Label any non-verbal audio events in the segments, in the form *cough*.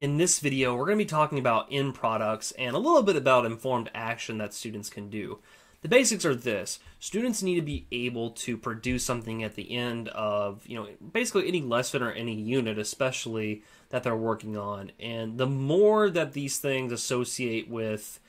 In this video, we're going to be talking about end products and a little bit about informed action that students can do. The basics are this. Students need to be able to produce something at the end of, you know, basically any lesson or any unit, especially that they're working on. And the more that these things associate with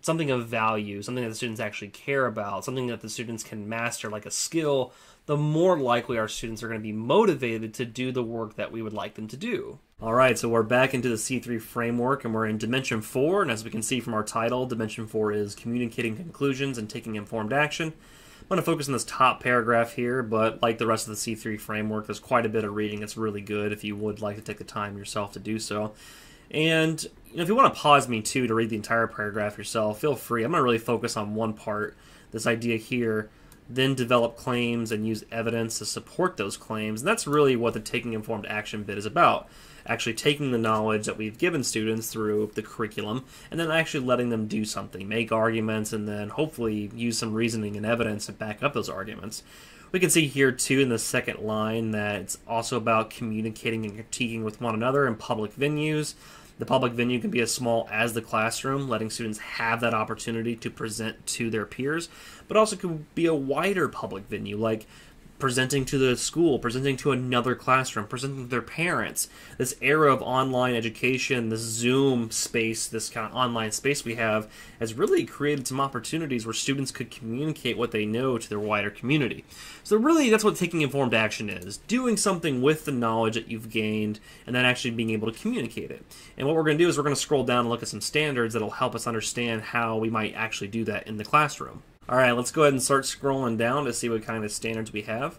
something of value, something that the students actually care about, something that the students can master like a skill, the more likely our students are going to be motivated to do the work that we would like them to do. All right, so we're back into the C3 framework and we're in Dimension 4. And as we can see from our title, Dimension 4 is communicating conclusions and taking informed action. I'm going to focus on this top paragraph here, but like the rest of the C3 framework, there's quite a bit of reading. It's really good if you would like to take the time yourself to do so. And you know, if you want to pause me too to read the entire paragraph yourself, feel free. I'm going to really focus on one part, this idea here then develop claims and use evidence to support those claims. And that's really what the taking informed action bit is about. Actually taking the knowledge that we've given students through the curriculum and then actually letting them do something, make arguments, and then hopefully use some reasoning and evidence to back up those arguments. We can see here too in the second line that it's also about communicating and critiquing with one another in public venues. The public venue can be as small as the classroom, letting students have that opportunity to present to their peers, but also could be a wider public venue, like presenting to the school, presenting to another classroom, presenting to their parents. This era of online education, this Zoom space, this kind of online space we have, has really created some opportunities where students could communicate what they know to their wider community. So, really, that's what taking informed action is doing something with the knowledge that you've gained and then actually being able to communicate it. And what we're going to do is we're going to scroll down and look at some standards that'll help us understand how we might actually do that in the classroom. All right, let's go ahead and start scrolling down to see what kind of standards we have.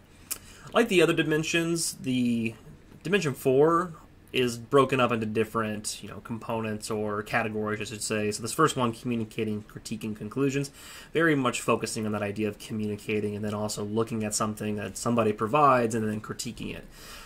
Like the other dimensions, the dimension 4 is broken up into different, you know, components or categories, I should say. So this first one, communicating, critiquing conclusions, very much focusing on that idea of communicating and then also looking at something that somebody provides and then critiquing it.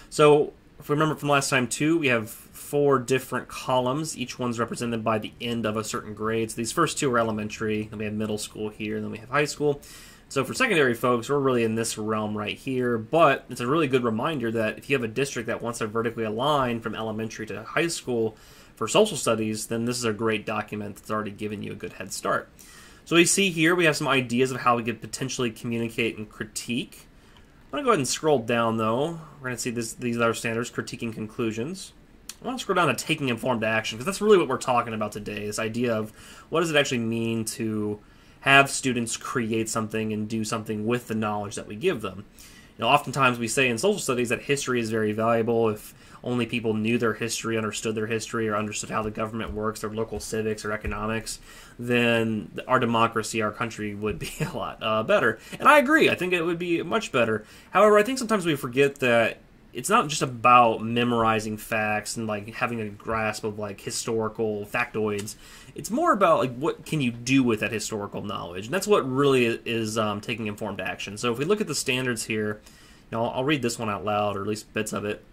So if we remember from last time too, we have four different columns. Each one's represented by the end of a certain grade. So these first two are elementary, then we have middle school here, and then we have high school. So for secondary folks, we're really in this realm right here, but it's a really good reminder that if you have a district that wants to vertically align from elementary to high school for social studies, then this is a great document that's already given you a good head start. So we see here we have some ideas of how we could potentially communicate and critique. I'm to go ahead and scroll down, though. We're to see this, these other standards, critiquing conclusions. I want to scroll down to taking informed action, because that's really what we're talking about today, this idea of what does it actually mean to have students create something and do something with the knowledge that we give them. You know, oftentimes we say in social studies that history is very valuable if only people knew their history, understood their history, or understood how the government works, their local civics or economics, then our democracy, our country would be *laughs* a lot uh, better. And I agree. I think it would be much better. However, I think sometimes we forget that it's not just about memorizing facts and like having a grasp of like historical factoids. It's more about like what can you do with that historical knowledge, and that's what really is um, taking informed action. So if we look at the standards here, you know, I'll, read this one out loud, or at least bits of it.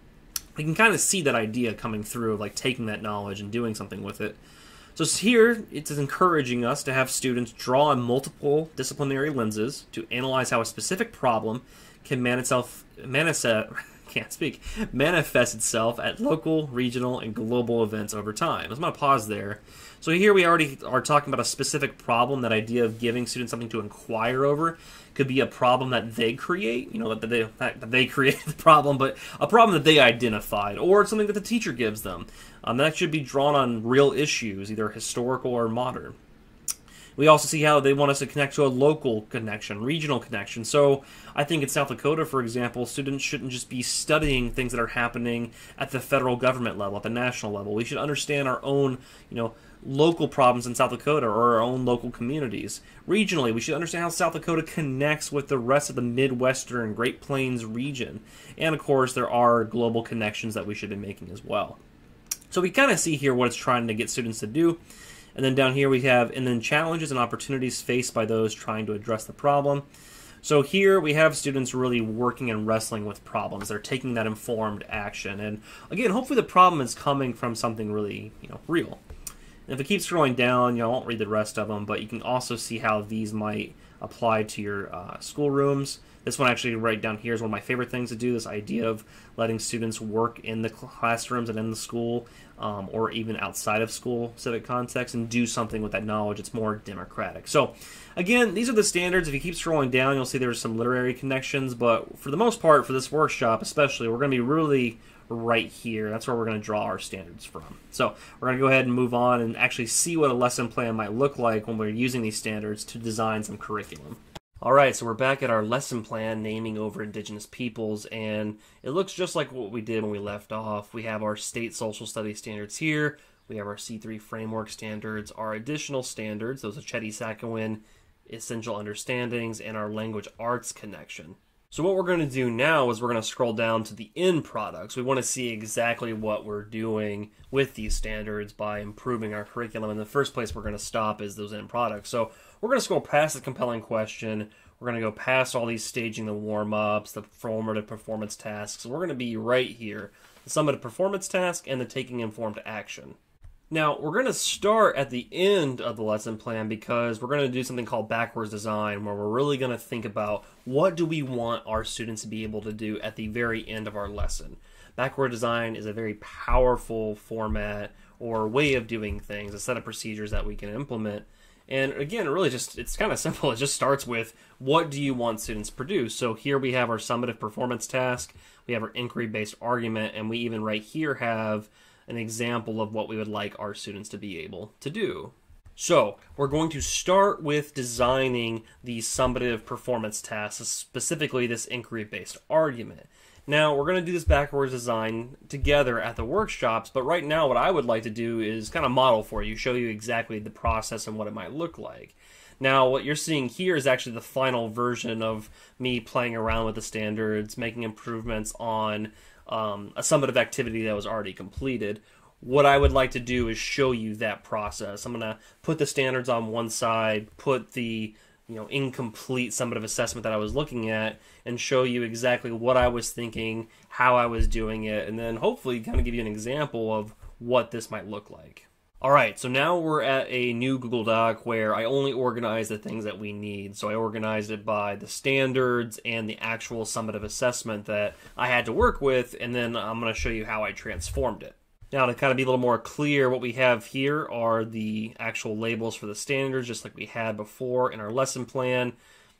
We can kind of see that idea coming through of like taking that knowledge and doing something with it. So here, it's encouraging us to have students draw on multiple disciplinary lenses to analyze how a specific problem can manifest, manifest, can't speak, manifest itself at local, regional, and global events over time. I'm going to pause there. So here we already are talking about a specific problem. That idea of giving students something to inquire over could be a problem that they create. You know that they that they *laughs* create the problem, but a problem that they identified, or something that the teacher gives them. Um, that should be drawn on real issues, either historical or modern. We also see how they want us to connect to a local connection, regional connection. So I think in South Dakota, for example, students shouldn't just be studying things that are happening at the federal government level, at the national level. We should understand our own, you know, local problems in South Dakota or our own local communities. Regionally, we should understand how South Dakota connects with the rest of the Midwestern Great Plains region. And of course, there are global connections that we should be making as well. So we kind of see here what it's trying to get students to do. And then down here we have, and then challenges and opportunities faced by those trying to address the problem. So here we have students really working and wrestling with problems. They're taking that informed action. And again, hopefully the problem is coming from something really, you know, real. And if it keeps scrolling down, you know, I won't read the rest of them, but you can also see how these might apply to your uh, schoolrooms, This one actually right down here is one of my favorite things to do. This idea of letting students work in the classrooms and in the school, um, or even outside of school civic context, and do something with that knowledge. It's more democratic. So, again, these are the standards. If you keep scrolling down, you'll see there's some literary connections. But for the most part, for this workshop especially, we're going to be really right here. That's where we're going to draw our standards from. So we're going to go ahead and move on and actually see what a lesson plan might look like when we're using these standards to design some curriculum. All right, so we're back at our lesson plan naming over indigenous peoples, and it looks just like what we did when we left off. We have our state social studies standards here. We have our C3 framework standards, our additional standards, those Oceti-Sakowin essential understandings, and our language arts connection. So what we're going to do now is we're going to scroll down to the end products. We want to see exactly what we're doing with these standards by improving our curriculum. In the first place we're going to stop is those end products. So we're going to scroll past the compelling question. We're going to go past all these staging the warm-ups, the formative performance tasks. We're going to be right here. The summative performance task and the taking informed action. Now, we're going to start at the end of the lesson plan because we're going to do something called backwards design where we're really going to think about what do we want our students to be able to do at the very end of our lesson. Backward design is a very powerful format or way of doing things, a set of procedures that we can implement. And again, really just it's kind of simple. It just starts with what do you want students to produce? So here we have our summative performance task, we have our inquiry based argument, and we even right here have an example of what we would like our students to be able to do. So, we're going to start with designing the summative performance tasks, specifically this inquiry based argument. Now, we're going to do this backwards design together at the workshops, but right now, what I would like to do is kind of model for you, show you exactly the process and what it might look like. Now, what you're seeing here is actually the final version of me playing around with the standards, making improvements on um, a summative activity that was already completed. What I would like to do is show you that process. I'm going to put the standards on one side, put the you know incomplete summative assessment that I was looking at, and show you exactly what I was thinking, how I was doing it, and then hopefully kind of give you an example of what this might look like. All right, so now we're at a new Google Doc where I only organize the things that we need. So I organized it by the standards and the actual summative assessment that I had to work with, and then I'm going to show you how I transformed it. Now, to kind of be a little more clear, what we have here are the actual labels for the standards, just like we had before in our lesson plan.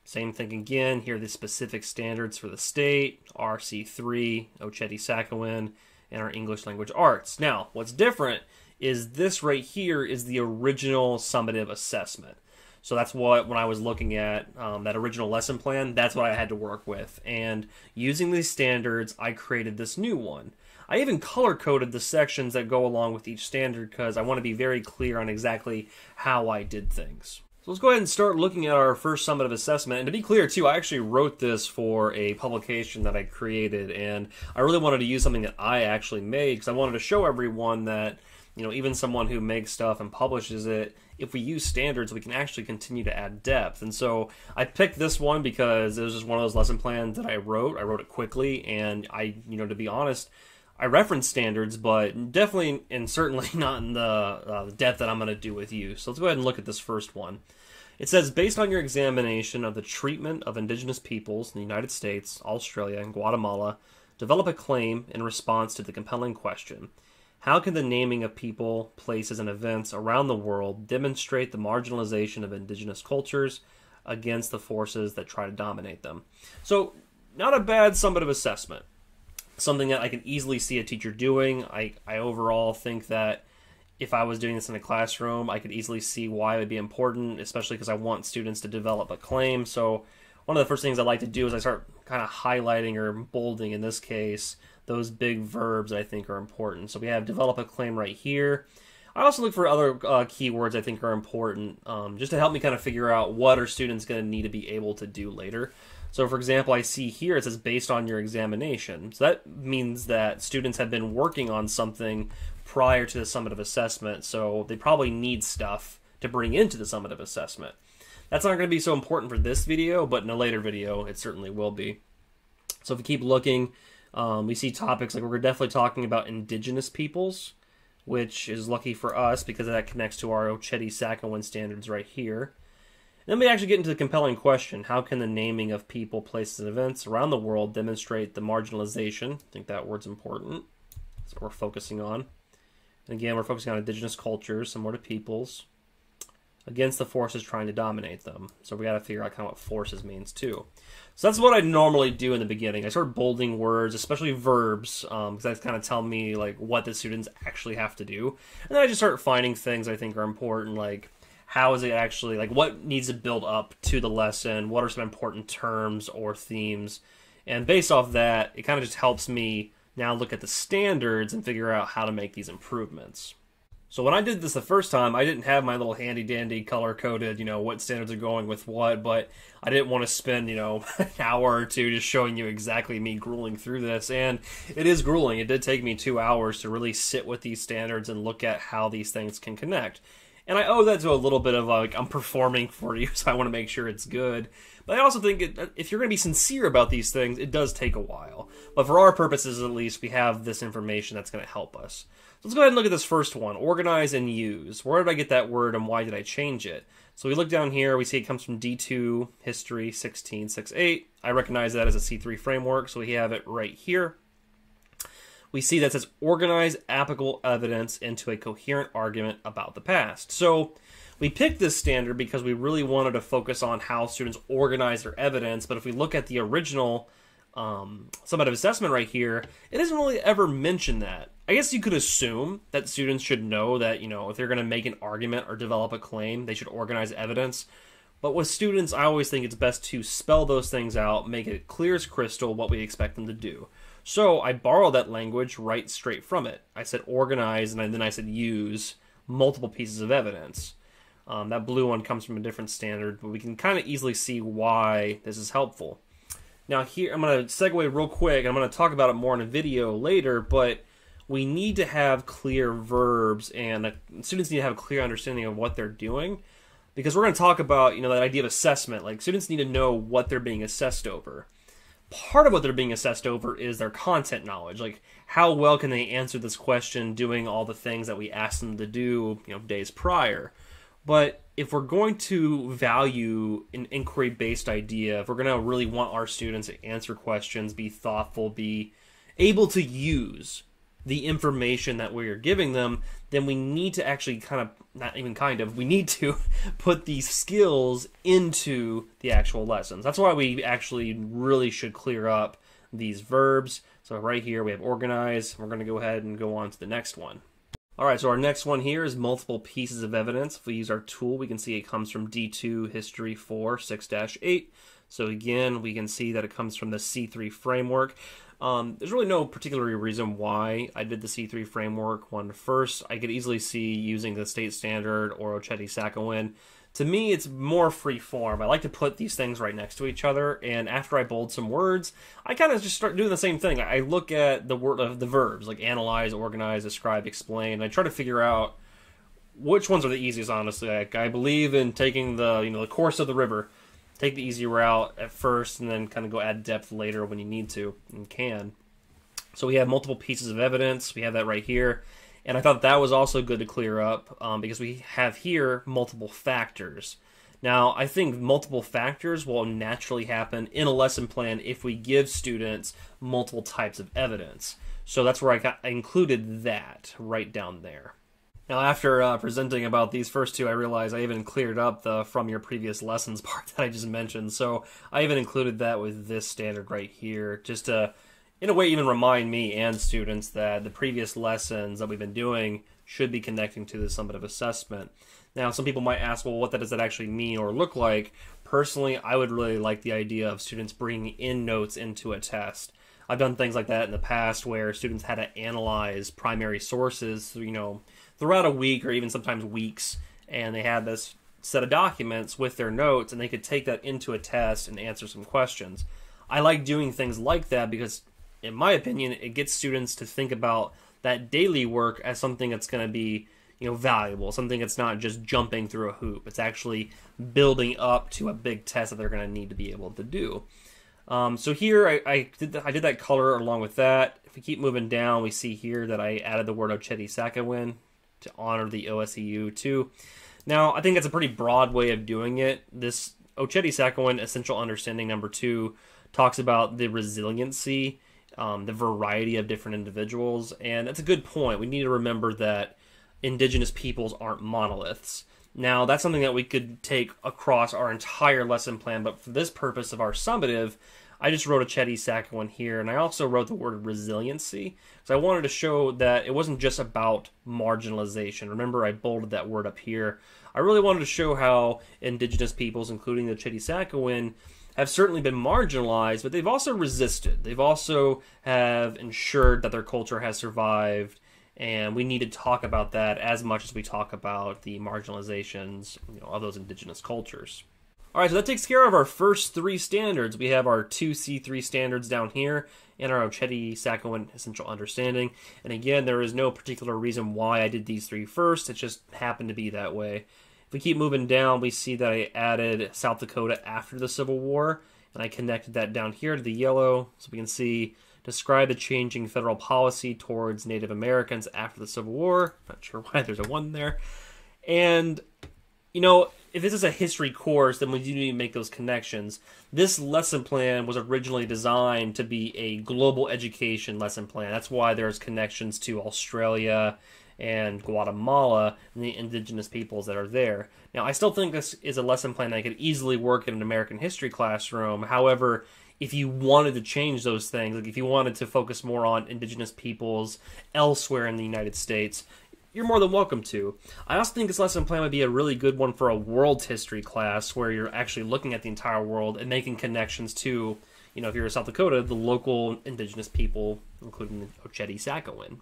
Same thing again. Here are the specific standards for the state, RC3, Oceti Sakowin, and our English language arts. Now, what's different is this right here is the original summative assessment. So that's what when I was looking at um, that original lesson plan, that's what I had to work with. And using these standards, I created this new one. I even color coded the sections that go along with each standard because I want to be very clear on exactly how I did things. So let's go ahead and start looking at our first summative assessment. And to be clear, too, I actually wrote this for a publication that I created, and I really wanted to use something that I actually made because I wanted to show everyone that you know, even someone who makes stuff and publishes it, if we use standards, we can actually continue to add depth. And so I picked this one because it was just one of those lesson plans that I wrote. I wrote it quickly, and I, you know, to be honest, I reference standards, but definitely and certainly *laughs* not in the uh, depth that I'm going to do with you. So let's go ahead and look at this first one. It says, based on your examination of the treatment of indigenous peoples in the United States, Australia, and Guatemala, develop a claim in response to the compelling question how can the naming of people, places, and events around the world demonstrate the marginalization of indigenous cultures against the forces that try to dominate them? So, not a bad summative assessment. Something that I can easily see a teacher doing. I, I overall think that if I was doing this in a classroom, I could easily see why it would be important, especially because I want students to develop a claim. So, one of the first things I like to do is I start kind of highlighting or bolding in this case those big verbs I think are important. So we have develop a claim right here. I also look for other uh, keywords I think are important um, just to help me kind of figure out what are students going to need to be able to do later. So, for example, I see here it says based on your examination. So that means that students have been working on something prior to the summative assessment. So they probably need stuff to bring into the summative assessment. That's not going to be so important for this video, but in a later video, it certainly will be. So if we keep looking, um, we see topics like we're definitely talking about indigenous peoples, which is lucky for us because that connects to our Oceti Sakowin standards right here. then we actually get into the compelling question how can the naming of people, places, and events around the world demonstrate the marginalization? I think that word's important. That's what we're focusing on. And again, we're focusing on indigenous cultures, similar to peoples, against the forces trying to dominate them. So we got to figure out kind of what forces means too. So that's what I normally do in the beginning. I start bolding words, especially verbs, because um, that's kind of tell me like what the students actually have to do. And then I just start finding things I think are important, like how is it actually like what needs to build up to the lesson, what are some important terms or themes, and based off that, it kind of just helps me now look at the standards and figure out how to make these improvements. So when I did this the first time, I didn't have my little handy dandy color coded, you know, what standards are going with what, but I didn't want to spend, you know, *laughs* an hour or two just showing you exactly me grueling through this. And it is grueling. It did take me two hours to really sit with these standards and look at how these things can connect. And I owe that to a little bit of like, I'm performing *laughs* for you, so I want to make sure it's good. But I also think it, uh, if you're going to be sincere about these things, it does take a while. But for our purposes, at least, we have this information that's going to help us let's go ahead and look at this first one organize and use. Where did I get that word and why did I change it? So we look down here, we see it comes from D2 History 1668. I recognize that as a C3 framework, so we have it right here. We see that says organize applicable evidence into a coherent argument about the past. So we picked this standard because we really wanted to focus on how students organize their evidence, but if we look at the original um, summative assessment right here, it doesn't really ever mention that. I guess you could assume that students should know that, you know, if they're going to make an argument or develop a claim, they should organize evidence. But with students, I always think it's best to spell those things out, make it clear as crystal what we expect them to do. So I borrowed that language right straight from it. I said organize, and then I said use multiple pieces of evidence. Um, that blue one comes from a different standard, but we can kind of easily see why this is helpful. Now, here, I'm going to segue real quick. I'm going to talk about it more in a video later, but we need to have clear verbs and students need to have a clear understanding of what they're doing because we're going to talk about you know that idea of assessment. Like students need to know what they're being assessed over. Part of what they're being assessed over is their content knowledge. Like how well can they answer this question doing all the things that we asked them to do you know days prior? But if we're going to value an inquiry based idea if we're going to really want our students to answer questions be thoughtful be able to use the information that we're giving them, then we need to actually kind of, not even kind of, we need to *laughs* put these skills into the actual lessons. That's why we actually really should clear up these verbs. So right here we have organize. We're going to go ahead and go on to the next one. All right, so our next one here is multiple pieces of evidence. If we use our tool, we can see it comes from D2 History 4 6-8. So again, we can see that it comes from the C3 framework. Um, there's really no particular reason why I did the C3 framework one first. I could easily see using the state standard or Oceti-Sakowin. To me, it's more free form. I like to put these things right next to each other, and after I bold some words, I kind of just start doing the same thing. I look at the word of uh, the verbs like analyze, organize, describe, explain, and I try to figure out which ones are the easiest. Honestly, like, I believe in taking the you know the course of the river take the easy route at first and then kind of go add depth later when you need to and can. So we have multiple pieces of evidence. We have that right here. And I thought that was also good to clear up um, because we have here multiple factors. Now, I think multiple factors will naturally happen in a lesson plan if we give students multiple types of evidence. So that's where I, got, I included that right down there. Now, after uh, presenting about these first two, I realized I even cleared up the from your previous lessons *laughs* part that I just mentioned. So I even included that with this standard right here, just to, in a way, even remind me and students that the previous lessons that we've been doing should be connecting to the summative assessment. Now, some people might ask, well, what that does that actually mean or look like? Personally, I would really like the idea of students bringing in notes into a test. I've done things like that in the past where students had to analyze primary sources, you know, throughout a week or even sometimes weeks, and they had this set of documents with their notes, and they could take that into a test and answer some questions. I like doing things like that because, in my opinion, it gets students to think about that daily work as something that's going to be you know valuable something that's not just jumping through a hoop it's actually building up to a big test that they're going to need to be able to do um, so here I, I, did the, I did that color along with that if we keep moving down we see here that I added the word Oceti Sakowin to honor the OSEU too. Now, I think that's a pretty broad way of doing it. This Oceti Sakowin Essential Understanding number two talks about the resiliency, um, the variety of different individuals, and that's a good point. We need to remember that indigenous peoples aren't monoliths. Now, that's something that we could take across our entire lesson plan, but for this purpose of our summative, I just wrote Oceti Sakowin here, and I also wrote the word resiliency. So I wanted to show that it wasn't just about marginalization. Remember, I bolded that word up here. I really wanted to show how indigenous peoples, including the Oceti Sakowin, have certainly been marginalized, but they've also resisted. They've also have ensured that their culture has survived and we need to talk about that as much as we talk about the marginalizations you know, of those indigenous cultures. All right, so that takes care of our first three standards. We have our two C3 standards down here and our Oceti Sakowin Essential Understanding. And again, there is no particular reason why I did these three first. It just happened to be that way. If we keep moving down, we see that I added South Dakota after the Civil War, and I connected that down here to the yellow, so we can see describe the changing federal policy towards Native Americans after the Civil War. Not sure why there's a one there. And, you know, if this is a history course, then we do need to make those connections. This lesson plan was originally designed to be a global education lesson plan. That's why there's connections to Australia and Guatemala and the indigenous peoples that are there. Now, I still think this is a lesson plan that could easily work in an American history classroom. However, if you wanted to change those things, like if you wanted to focus more on indigenous peoples elsewhere in the United States, you're more than welcome to. I also think this lesson plan would be a really good one for a world history class where you're actually looking at the entire world and making connections to, you know, if you're in South Dakota, the local indigenous people, including the Oceti Sakowin.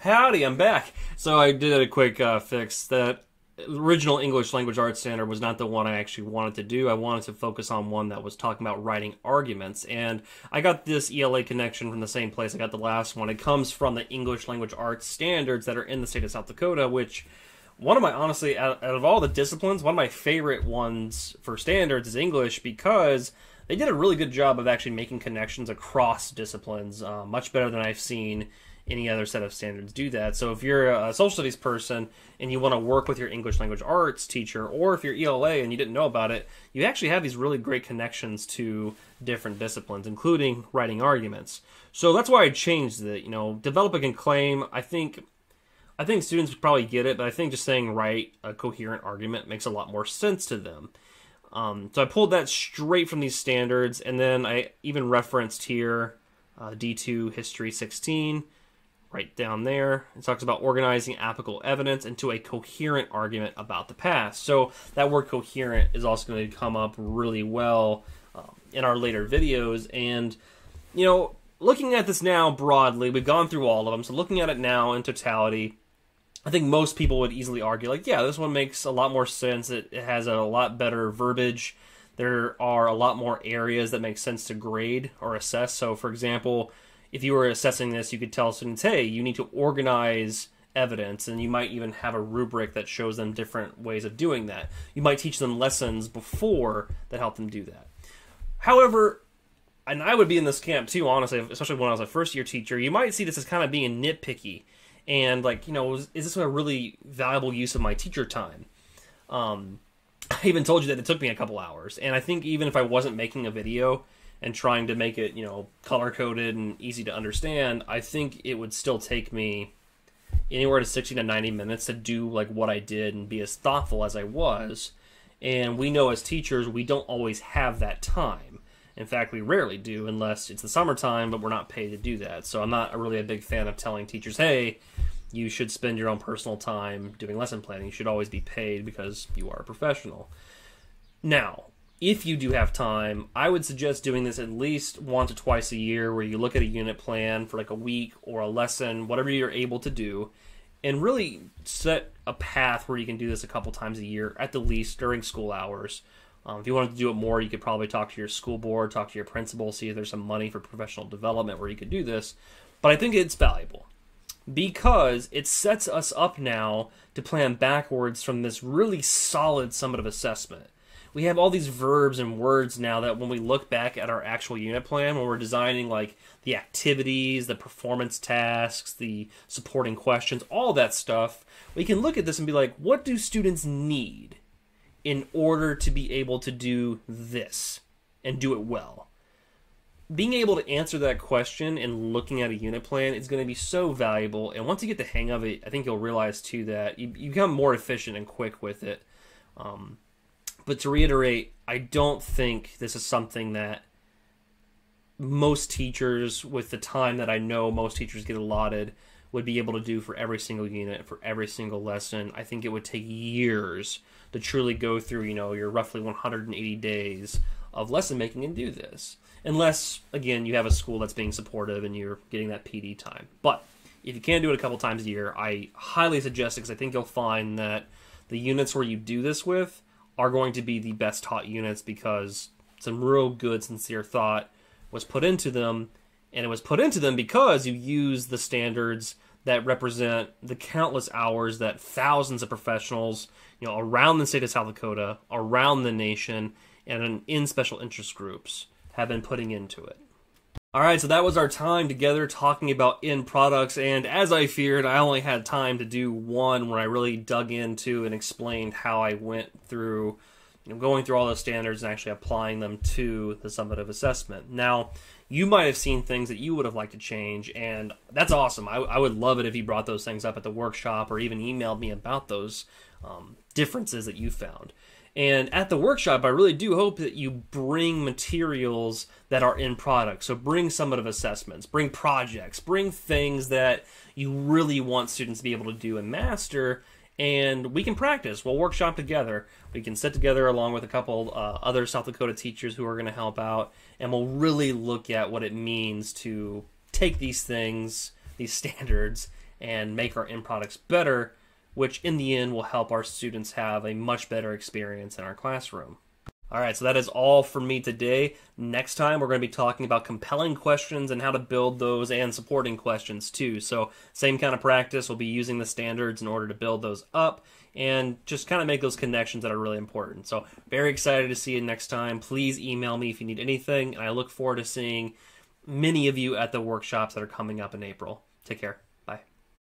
Howdy, I'm back. So I did a quick uh, fix that original English language arts standard was not the one I actually wanted to do. I wanted to focus on one that was talking about writing arguments. And I got this ELA connection from the same place I got the last one. It comes from the English language arts standards that are in the state of South Dakota, which one of my honestly out, out of all the disciplines, one of my favorite ones for standards is English because they did a really good job of actually making connections across disciplines, uh, much better than I've seen any other set of standards do that. So if you're a social studies person and you want to work with your English language arts teacher, or if you're ELA and you didn't know about it, you actually have these really great connections to different disciplines, including writing arguments. So that's why I changed it. You know, developing a claim. I think, I think students would probably get it, but I think just saying write a coherent argument makes a lot more sense to them. Um, so I pulled that straight from these standards, and then I even referenced here uh, D2 History 16 right down there. It talks about organizing applicable evidence into a coherent argument about the past. So that word coherent is also going to come up really well um, in our later videos. And, you know, looking at this now broadly, we've gone through all of them. So looking at it now in totality, I think most people would easily argue, like, yeah, this one makes a lot more sense. It, it has a lot better verbiage. There are a lot more areas that make sense to grade or assess. So, for example, if you were assessing this, you could tell students, hey, you need to organize evidence, and you might even have a rubric that shows them different ways of doing that. You might teach them lessons before that help them do that. However, and I would be in this camp too, honestly, especially when I was a first year teacher, you might see this as kind of being nitpicky and like, you know, is, is this a really valuable use of my teacher time? Um, *laughs* I even told you that it took me a couple hours, and I think even if I wasn't making a video, and trying to make it, you know, color coded and easy to understand, I think it would still take me anywhere to 60 to 90 minutes to do like what I did and be as thoughtful as I was. And we know as teachers, we don't always have that time. In fact, we rarely do unless it's the summertime, but we're not paid to do that. So I'm not really a big fan of telling teachers, hey, you should spend your own personal time doing lesson planning. You should always be paid because you are a professional. Now, if you do have time, I would suggest doing this at least once or twice a year where you look at a unit plan for like a week or a lesson, whatever you're able to do, and really set a path where you can do this a couple times a year at the least during school hours. Um, if you wanted to do it more, you could probably talk to your school board, talk to your principal, see if there's some money for professional development where you could do this. But I think it's valuable because it sets us up now to plan backwards from this really solid summative assessment we have all these verbs and words now that when we look back at our actual unit plan, when we're designing like the activities, the performance tasks, the supporting questions, all that stuff, we can look at this and be like, what do students need in order to be able to do this and do it well? Being able to answer that question and looking at a unit plan is going to be so valuable. And once you get the hang of it, I think you'll realize too that you, become more efficient and quick with it. Um, but to reiterate, I don't think this is something that most teachers, with the time that I know most teachers get allotted, would be able to do for every single unit, for every single lesson. I think it would take years to truly go through, you know, your roughly 180 days of lesson making and do this. Unless, again, you have a school that's being supportive and you're getting that PD time. But if you can do it a couple times a year, I highly suggest it because I think you'll find that the units where you do this with are going to be the best taught units because some real good, sincere thought was put into them, and it was put into them because you use the standards that represent the countless hours that thousands of professionals, you know, around the state of South Dakota, around the nation, and in special interest groups have been putting into it. All right, so that was our time together talking about end products, and as I feared, I only had time to do one where I really dug into and explained how I went through, you know, going through all those standards and actually applying them to the summative assessment. Now, you might have seen things that you would have liked to change, and that's awesome. I, I would love it if you brought those things up at the workshop or even emailed me about those um, differences that you found. And at the workshop, I really do hope that you bring materials that are in product. So bring summative assessments, bring projects, bring things that you really want students to be able to do and master. And we can practice. We'll workshop together. We can sit together along with a couple uh, other South Dakota teachers who are going to help out. And we'll really look at what it means to take these things, these *laughs* standards, and make our end products better which in the end will help our students have a much better experience in our classroom. All right, so that is all for me today. Next time, we're going to be talking about compelling questions and how to build those and supporting questions too. So, same kind of practice. We'll be using the standards in order to build those up and just kind of make those connections that are really important. So, very excited to see you next time. Please email me if you need anything, and I look forward to seeing many of you at the workshops that are coming up in April. Take care.